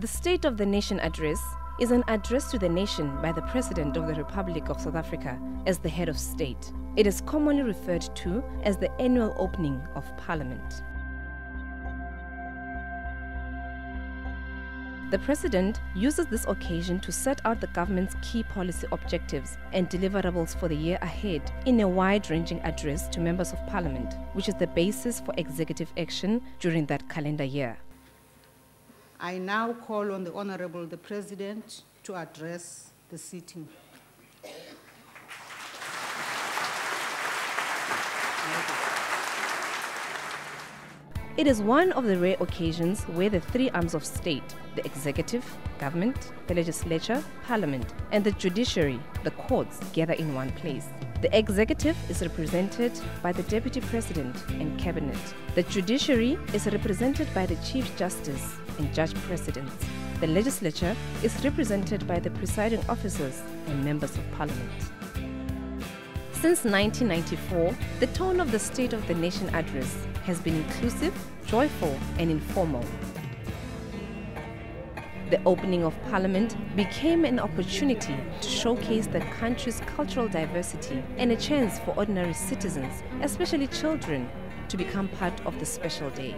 The State of the Nation Address is an address to the nation by the President of the Republic of South Africa as the head of state. It is commonly referred to as the annual opening of Parliament. The President uses this occasion to set out the government's key policy objectives and deliverables for the year ahead in a wide ranging address to members of Parliament, which is the basis for executive action during that calendar year. I now call on the Honorable the President to address the sitting. It is one of the rare occasions where the three arms of state, the executive, government, the legislature, parliament, and the judiciary, the courts, gather in one place. The executive is represented by the deputy president and cabinet. The judiciary is represented by the chief justice and judge presidents. The legislature is represented by the presiding officers and members of parliament. Since 1994, the tone of the State of the Nation address has been inclusive, joyful, and informal. The opening of Parliament became an opportunity to showcase the country's cultural diversity and a chance for ordinary citizens, especially children, to become part of the special day.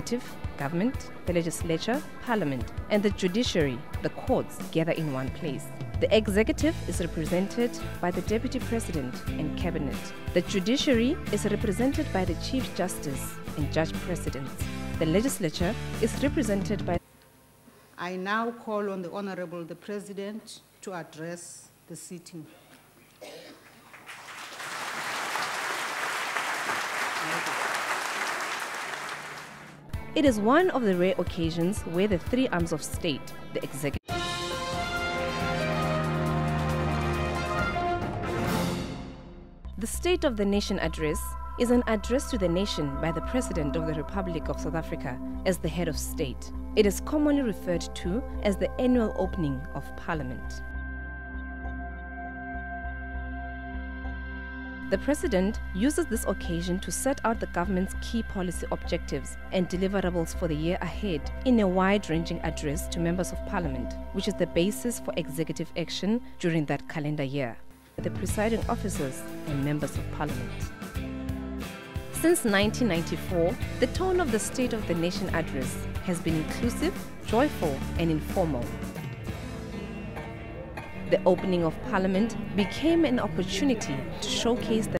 Executive, government, the legislature, parliament, and the judiciary, the courts, gather in one place. The executive is represented by the deputy president and cabinet. The judiciary is represented by the chief justice and judge presidents. The legislature is represented by I now call on the Honorable the President to address the sitting. It is one of the rare occasions where the three arms of state, the executive, The State of the Nation Address is an address to the nation by the President of the Republic of South Africa as the head of state. It is commonly referred to as the annual opening of Parliament. The President uses this occasion to set out the government's key policy objectives and deliverables for the year ahead in a wide ranging address to members of Parliament, which is the basis for executive action during that calendar year. The presiding officers and members of Parliament. Since 1994, the tone of the State of the Nation address has been inclusive, joyful, and informal. The opening of Parliament became an opportunity to showcase the